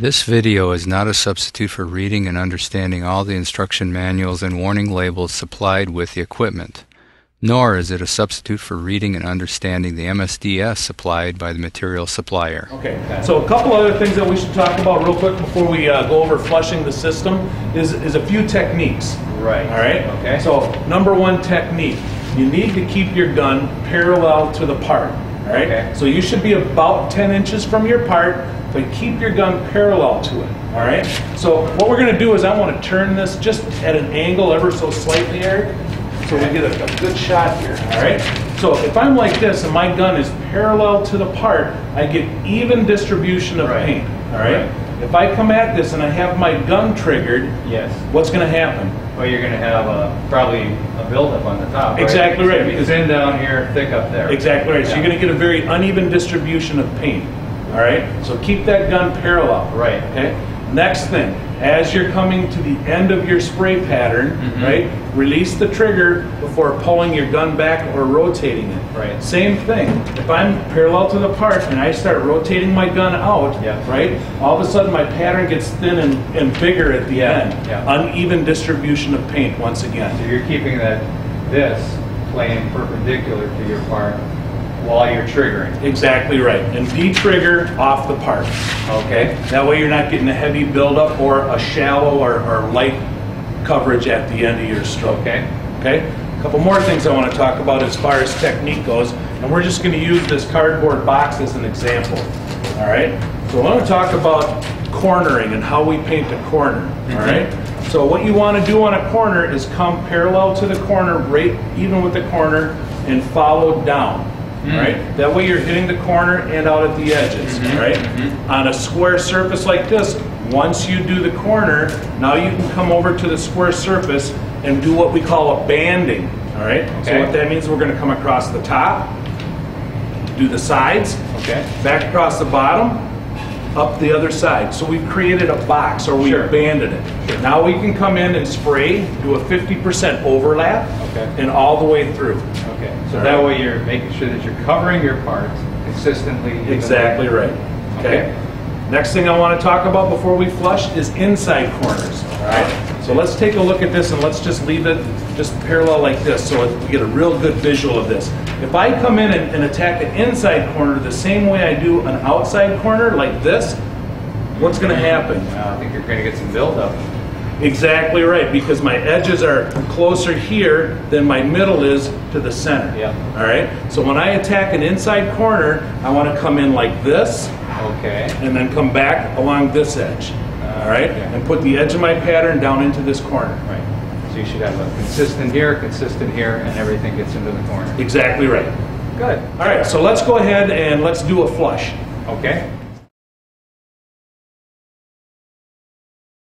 This video is not a substitute for reading and understanding all the instruction manuals and warning labels supplied with the equipment, nor is it a substitute for reading and understanding the MSDS supplied by the material supplier. Okay, so a couple other things that we should talk about real quick before we uh, go over flushing the system is, is a few techniques. Right. All right? Okay. So, number one technique, you need to keep your gun parallel to the part. Right? Okay. So you should be about 10 inches from your part, but keep your gun parallel to it. All right? So what we're going to do is I want to turn this just at an angle ever so slightly, Eric, so we get a, a good shot here. All right? So if I'm like this and my gun is parallel to the part, I get even distribution of Right. paint. All right? Right. If I come at this and I have my gun triggered, Yes. what's going to happen? Well, you're gonna have a, probably a buildup on the top, right? Exactly right, It's thin down here, thick up there. Exactly right. So you're going to get a very uneven distribution of paint. All right. So keep that gun parallel. Right. Okay. Next thing, as you're coming to the end of your spray pattern, Mhm. right, release the trigger before pulling your gun back or rotating it. Right. Same thing. If I'm parallel to the part and I start rotating my gun out, Yeah. right, all of a sudden my pattern gets thin and, and bigger at the Yeah, end. yeah. Uneven distribution of paint once again. So you're keeping that, this plane perpendicular to your part while you're triggering. Exactly right. And de-trigger off the part. Okay? That way you're not getting a heavy buildup or a shallow or, or light coverage at the end of your stroke. Okay? Okay? A couple more things I want to talk about as far as technique goes, and we're just going to use this cardboard box as an example. All right? So I want to talk about cornering and how we paint a corner. Mm-hmm. All right? So what you want to do on a corner is come parallel to the corner, right even with the corner, and follow down. All right? That way you're hitting the corner and out at the edges. All right? Mm-hmm. On a square surface like this, once you do the corner, now you can come over to the square surface and do what we call a banding. All right? Okay. So what that means, we're going to come across the top, do the sides, Okay? back across the bottom, up the other side. So we've created a box or we've Sure. banded it. Now we can come in and spray, do a 50% overlap, Okay. and all the way through. Okay. So that way you're making sure that you're covering your parts consistently. Exactly right. Okay. Next thing I want to talk about before we flush is inside corners. All right. So let's take a look at this and let's just leave it just parallel like this so we get a real good visual of this. If I come in and, and attack an inside corner the same way I do an outside corner like this, what's going to happen? Uh, I think you're gonna get some buildup. Exactly right, because my edges are closer here than my middle is to the center. Yeah. All right. So when I attack an inside corner, I want to come in like this Okay. and then come back along this edge. Uh, All right? okay. And put the edge of my pattern down into this corner. Right. So you should have a consistent here, consistent here, and everything gets into the corner. Exactly right. Good. All right, so let's go ahead and let's do a flush. Okay?